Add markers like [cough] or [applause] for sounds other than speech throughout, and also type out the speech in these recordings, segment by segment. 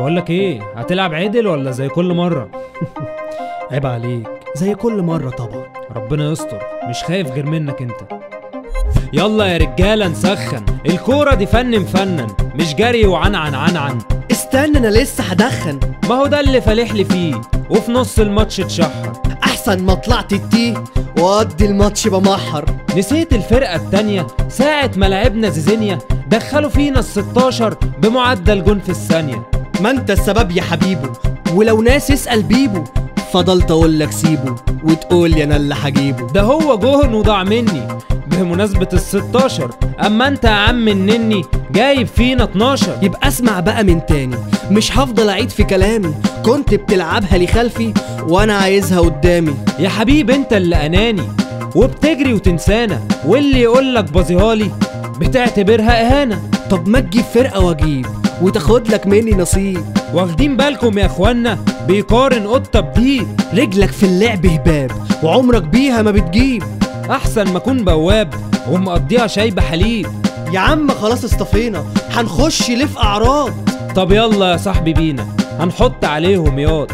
بقولك إيه هتلعب عدل ولا زي كل مرة؟ [laughs] عيب عليك. زي كل مرة طبعا. ربنا يستر. مش خايف غير منك انت. يلا يا رجالة نسخن. الكورة دي فن مفنن. مش جري وعنعن عنعن استنى أنا لسه هدخن. ما هو ده اللي فالح لي فيه. وفي نص الماتش اتشحر أحسن ما طلعت التيه وأدي الماتش بمحر. نسيت الفرقة التانية. ساعة ما لعبنا زيزينيا دخلوا فينا ال 16 بمعدل جون في الثانية. ما انت السبب يا حبيبو ولو ناس اسأل بيبو فضلت أقول لك سيبه وتقول لي أنا اللي هجيبه ده هو جون وضاع مني بمناسبة ال 16 أما أنت يا عم النني جايب فينا 12 يبقى أسمع بقى من تاني مش هفضل أعيد في كلامي. كنت بتلعبها لي خلفي وأنا عايزها قدامي. يا حبيب أنت اللي أناني وبتجري وتنسانا. واللي يقولك بازيهالي بتعتبرها إهانة. طب ما تجيب فرقة وأجيب. وتاخد لك مني نصيب. واخدين بالكم يا اخوانا؟ بيقارن قطة بديب رجلك في اللعب هباب وعمرك بيها ما بتجيب. أحسن ما أكون بواب ومقضيها شايبة حليب. يا عم خلاص اصطفينا هنخش في أعراض. طب يلا يا صاحبي بينا هنحط عليهم ياض.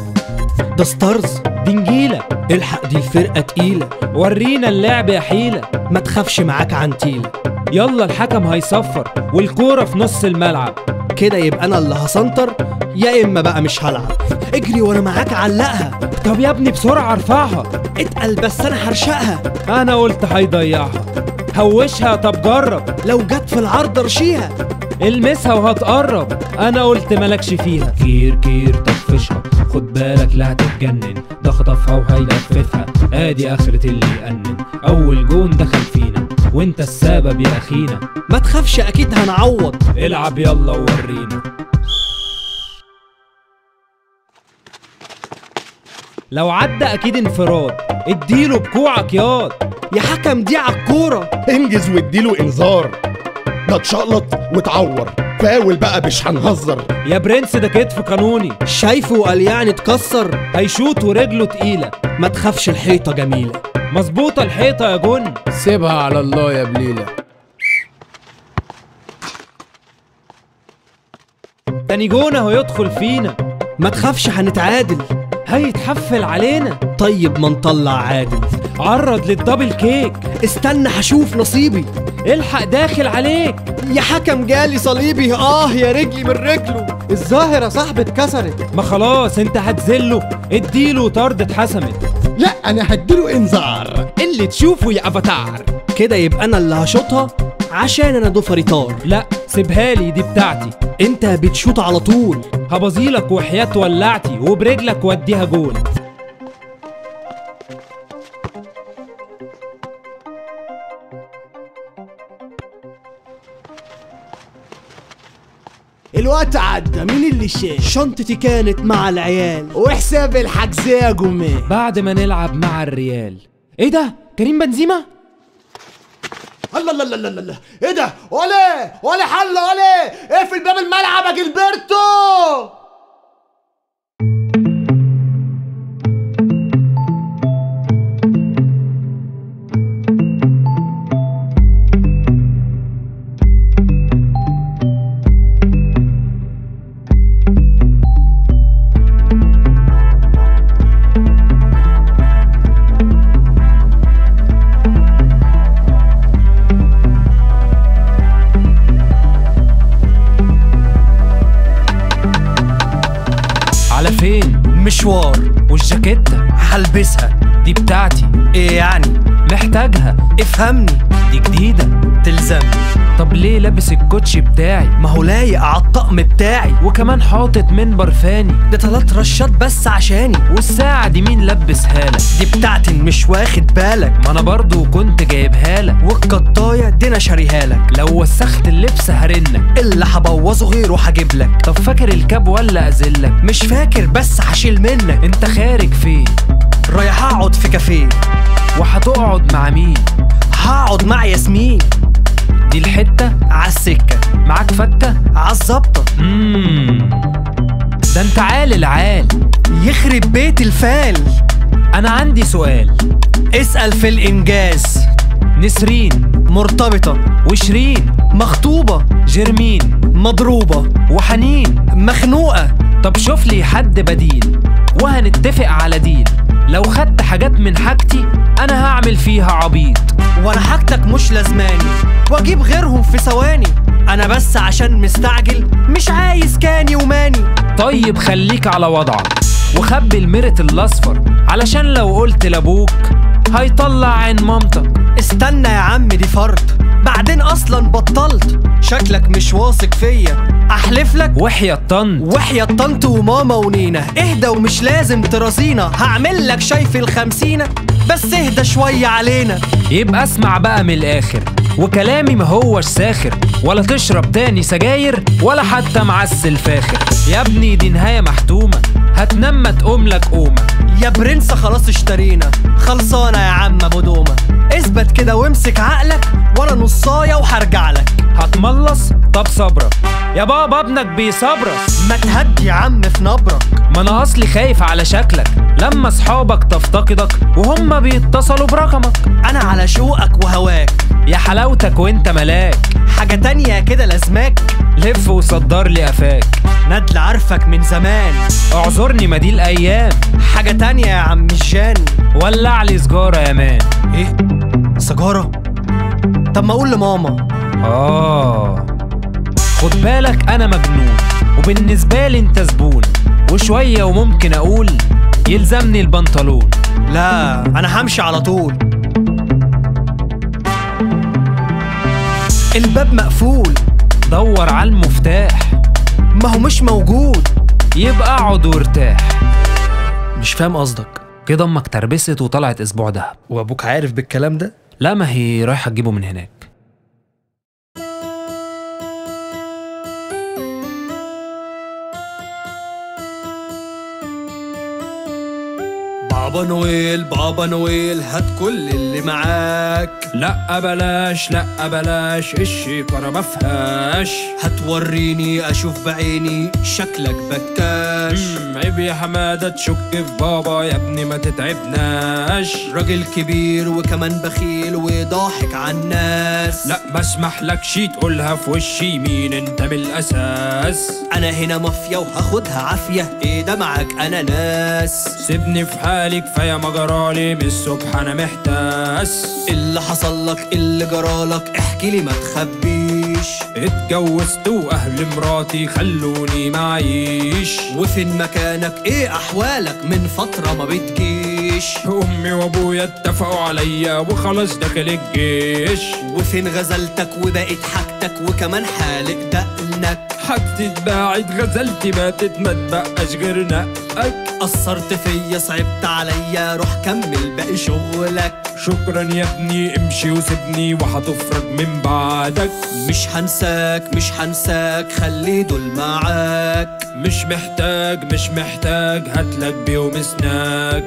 ده stars. دي نجيلة. الحق دي الفرقة تقيلة. ورينا اللعب يا حيلة. ما تخافش معاك عن تيلة يلا الحكم هيصفر والكورة في نص الملعب. كده يبقى أنا اللي هسنتر يا إما بقى مش هلعب. اجري وأنا معاك علقها. طب يا ابني بسرعة ارفعها. اتقل بس أنا هرشقها. أنا قلت هيضيعها. هوشها طب جرب. لو جت في العرض أرشيها. المسها وهتقرب. أنا قلت مالكش فيها. كير كير طفشها خد بالك لا هتتجنن. ده خطفها وهيلففها. آدي آخرة اللي يأنن. أول جون دخل فينا. وانت السبب يا أخينا. ما تخافش أكيد هنعوض. العب يلا وورينا. لو عدى أكيد انفراد. اديله بكوعك ياض. يا حكم دي عالكورة انجز واديله إنذار. ده اتشقلط واتعور فاول بقى مش هنهزر. يا برنس ده كتف قانوني. شايفه وقال يعني اتكسر؟ هيشوط ورجله تقيلة. ما تخافش الحيطة جميلة. مظبوطة الحيطة يا جن سيبها على الله يا بليلة. تاني جون اهو يدخل فينا. ما تخافش هنتعادل. هيتحفل علينا. طيب ما نطلع عادل. عرض للدبل كيك. استنى هشوف نصيبي. الحق داخل عليك. يا حكم جالي صليبي. آه يا رجلي من رجله. الظاهرة صاحبي اتكسرت ما خلاص انت هتذله. اديله طرد اتحسمت. لا أنا هديله إنذار. اللي تشوفه يا أفاتار. كده يبقى أنا اللي هشوطها؟ عشان أنا ضفري طار لا سيبها لي دي بتاعتي. أنت بتشوط على طول. هبظيلك وحياة ولعتي وبرجلك وديها جول شاف شنطتي كانت مع العيال. وحساب الحجز يا جمال بعد ما نلعب مع الريال. إيه ده؟ كريم بنزيما؟ الله الله الله الله الله. إيه ده؟ ولا ولا حل ولا اقفل باب الملعب يا جilberto فين؟ مشوار والجاكيتة هلبسها دي بتاعتي. إيه يعني؟ محتاجها. افهمني. دي جديدة. تلزمني. طب ليه لابس الكوتشي بتاعي؟ ما هو لايق على الطقم بتاعي. وكمان حاطط منبر فاني. ده تلات رشات بس عشاني. والساعة دي مين لبسها لك؟ دي بتاعتي مش واخد بالك. ما أنا برضو كنت جايبها لك. والقطاية دي أنا شاريها لك. لو وسخت اللبس هرنك. اللي هبوظه غيره هجيب لك. طب فاكر الكاب ولا أزلك؟ مش فاكر بس هشيل منك. أنت خارج فين؟ رايح أقعد في كافيه. وهتقعد مع مين هقعد مع ياسمين. دي الحتة عالسكة معاك فتة عالظبطة. ده انت عال العال. يخرب بيت الفال. أنا عندي سؤال. اسأل في الإنجاز. نسرين مرتبطة. وشيرين مخطوبة. جرمين مضروبة. وحنين مخنوقة. طب شوف لي حد بديل. وهنتفق على ديل لو خدت حاجات من حاجتي أنا هعمل فيها عبيط. وأنا حاجتك مش لازماني وأجيب غيرهم في ثواني. أنا بس عشان مستعجل مش عايز كاني وماني. طيب خليك على وضعك. وخبي المرت الأصفر علشان لو قلت لأبوك هيطلع عين مامتك. استنى يا عم دي فرض. بعدين أصلا بطلت. شكلك مش واثق فيا. أحلف لك. وحيا الطنط. وحيا طنط وماما ونينا. اهدى ومش لازم ترازينا. هعمل لك شاي في الخمسينة. بس اهدى شوية علينا. يبقى اسمع بقى من الآخر. وكلامي ما هوش ساخر. ولا تشرب تاني سجاير. ولا حتى معسل فاخر. يا ابني دي نهاية محتومة. هتنام ما تقوم لك قومة. يا برنس خلاص اشترينا. خلصانة يا عم أبو دومة. اثبت كده وامسك عقلك وأنا نصاية وهرجع لك. هتملص؟ طب صبرك. يا بابا ابنك بيصبرك. ما تهدي يا عم في نبرك. ما أنا أصلي خايف على شكلك. لما أصحابك تفتقدك وهم بيتصلوا برقمك. أنا على شوقك وهواك. يا حلاوتك وإنت ملاك. حاجة تانية كده لازماك. لف وصدر لي قفاك. ندل عارفك من زمان. اعذرني ما دي الأيام. حاجة تانية يا عم الجان. ولع لي سجارة يا مان. إيه؟ سجارة؟ طب ما أقول لماما. آه. خد بالك أنا مجنون وبالنسبة لي أنت زبون وشوية وممكن أقول يلزمني البنطلون. لا أنا همشي على طول. الباب مقفول. دور على المفتاح. ما هو مش موجود. يبقى اقعد وارتاح. مش فاهم قصدك. كده أمك تربست وطلعت أسبوع دهب. وأبوك عارف بالكلام ده؟ لا ما هي رايحة تجيبه من هناك. بابا نويل بابا نويل هات كل اللي معاك. لا بلاش لا بلاش الشيكرة ما فيهاش. هتوريني أشوف بعيني شكلك بكاش عيب يا حمادة تشك في بابا يا ابني ما تتعبناش. راجل كبير وكمان بخيل وضاحك على الناس. لا بسمح لك شي تقولها في وشي مين انت من الاساس أنا هنا مافيا وهاخدها عافية إيه ده معاك أنا ناس سيبني في حالي كفاية ما جرالي من الصبح أنا محتاس. اللي حصل لك اللي جرالك احكي لي ما تخبيش. اتجوزت وأهل مراتي خلوني معيش وفين مكانك إيه أحوالك من فترة ما بتجيش؟ أمي وأبويا اتفقوا عليا وخلاص داخل الجيش. وفين غزلتك وبقيت حاجتك وكمان حالق دقنك؟ حاجتي اتباعت غزلتي ما تبقاش غير نقك قصرت فيا صعبت عليا روح كمل باقي شغلك. شكرا يا ابني امشي وسيبني وهتفرج من بعدك. مش هنساك مش هنساك خلي دول معاك. مش محتاج مش محتاج هاتلك بيهم سناك.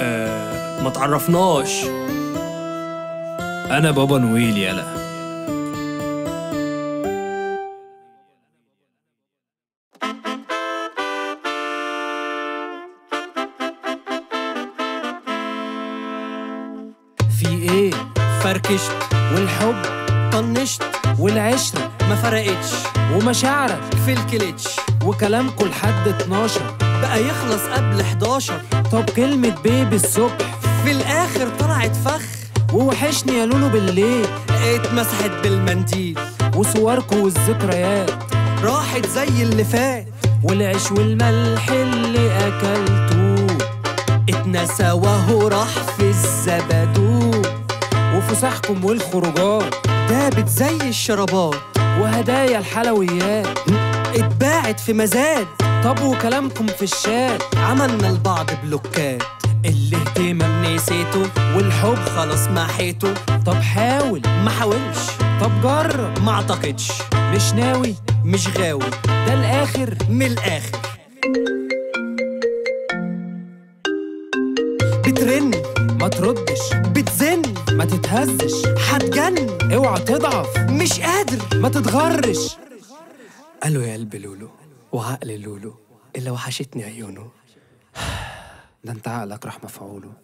آه ما تعرفناش. أنا بابا نويل يلا في إيه؟ فركشت والحب طنشت والعشرة ما فرقتش ومشاعرك في الكليتش وكلامكوا لحد 12 بقى يخلص قبل 11 طب كلمة بيبي الصبح في الآخر طلعت فخ ووحشني يا لولو بالليل. اتمسحت بالمنديل وصوركوا والذكريات راحت زي اللي فات والعيش والملح اللي أكلتوه اتنسى وهو راح في الزبدو وفسحكم والخروجات. دابت زي الشرابات. وهدايا الحلويات. اتباعت في مزاد. طب وكلامكم في الشات. عملنا لبعض بلوكات. الاهتمام نسيته والحب خلاص محيته طب حاول. ما حاولش. طب جرب. ما اعتقدش. مش ناوي. مش غاوي. ده الآخر من الآخر. بترن. تردش. بتزن ما تتهزش. هتجن اوعى تضعف. مش قادر ما تتغرش. ألو يا قلب لولو وعقل لولو اللي وحشتني عيونه. [sighs] ده انت عقلك راح مفعوله.